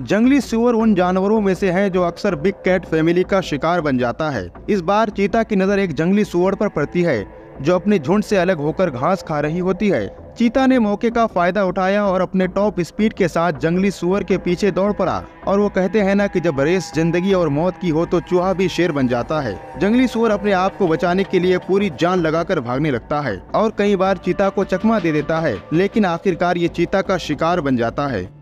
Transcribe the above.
जंगली सुअर उन जानवरों में से है जो अक्सर बिग कैट फैमिली का शिकार बन जाता है। इस बार चीता की नज़र एक जंगली सुअर पर पड़ती है, जो अपने झुंड से अलग होकर घास खा रही होती है। चीता ने मौके का फ़ायदा उठाया और अपने टॉप स्पीड के साथ जंगली सुअर के पीछे दौड़ पड़ा, और वो कहते हैं ना कि जब रेस, ज़िंदगी और मौत की हो तो चूहा भी शेर बन जाता है। जंगली सुअर अपने आप को बचाने के लिए पूरी जान लगाकर भागने लगता है, और कई बार चीता को चकमा दे देता है, लेकिन आखिरकार ये चीता का शिकार बन जाता है।